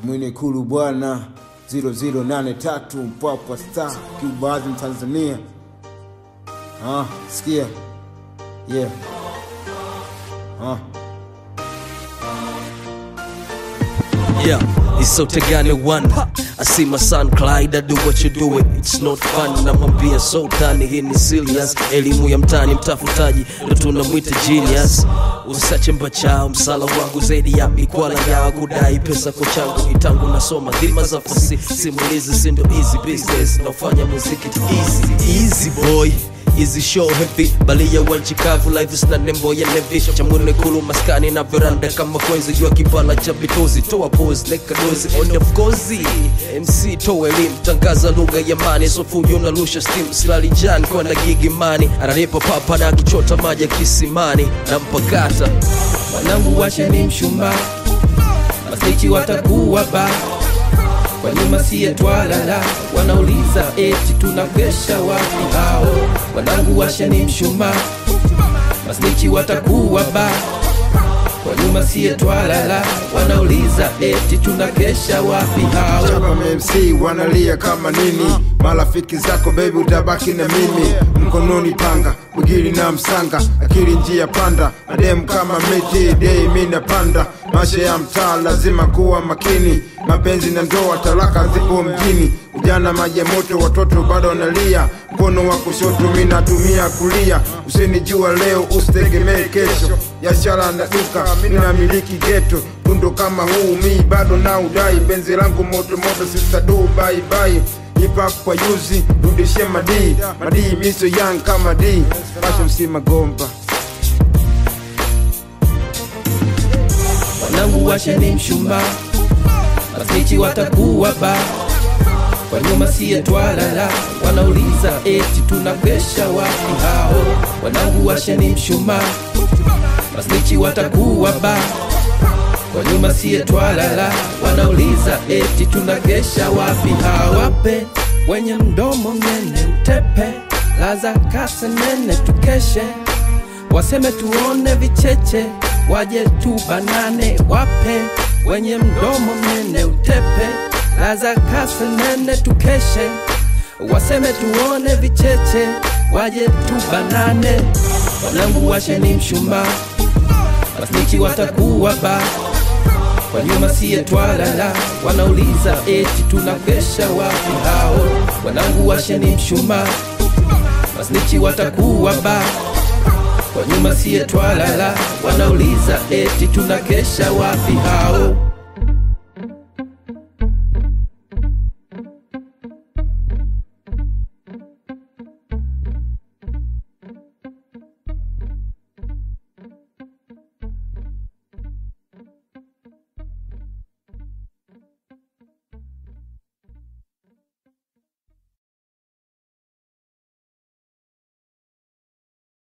Chimwine Kulu bwana 0083 Mpwapwa Star Kiubaadhi Tanzania. Ah, sikia. Yeah. Ah. Yeah, it's so Tegane one. My son Clyde, do what you do it. It's not fun. Namwambia sultani, hii ni serious. Elimu ya mtani, mtafutaji, ndo tunamwita genius. Usache mbachao, msala wangu zaidi ya mikwala ya kudai pesa kwa changu. Itangu nasoma dhima za fasi, simulizi sindo easy business. Nafanya muziki easy, easy boy Easy show heavy bali ya wanchi kavu live sina nembo ya nevi chamune kulu maskani na veranda kama kwenzi jua kipala cha bitozi toa pose leka dozi on of course MC toe elimu tangaza lugha ya mani so fujo na lusha steam silali jan kwa na gigi mani ananipa papa na kichota maji kisimani na mpakata wanangu washeni mshumaa masichi watakuwa ba. Kwa nyuma siye twalala wanauliza eti tunakesha wapi hao? Wanangu washeni mshumaa masnichi watakuwa ba kwa nyuma siye twalala wanauliza eti tunakesha wapi hao Chapa MC wanalia kama nini? Marafiki zako baby, utabaki na mimi. Mkononi panga, bugiri na msanga, akili njia panda, mademu kama miti dei, mina panda Maisha ya mtaa lazima kuwa makini, mapenzi na ndoa, talaka zipo mjini. Ujana maji moto, watoto bado wanalia. Mkono wa kushoto mi natumia kulia, usinijua leo usitegemee kesho. Biashara na duka, mi namiliki geto Kundo kama huu mi bado na udai. Benzi langu moto moto sister du bye bye. Ipa kwa yuzi rudishe madi. Madi miso young kama di Pasha msima gomba wanangu washeni mshumba. Masnichi watakuwa ba kwa nyuma siye twalala wanauliza eti tunakwesha wapi hao? Wanangu washeni masnichi watakuwa ba. Kwa nyuma siye twalala wanauliza eti tunakesha wapi hao? Wape wenye mdomo mnene utepe laza kase nene tukeshe. Waseme tuone vicheche waje tu banane wape wenye mdomo mnene utepe laza kasa nene tukeshe. Waseme tuone vicheche waje tubanane. wanangu washeni mshumaa masniki watakuwa ba. Kwa nyuma siye twalala. Wanauliza eti tunakesha wapi hao? Wanangu washeni mshumaa masnichi watakuwa ba. Kwa nyuma siye twalala. Wanauliza eti tunakesha wapi hao